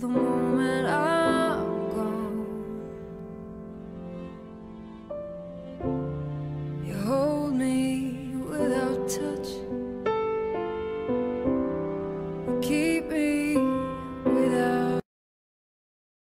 the moment I'm gone. You hold me without touch, you keep me.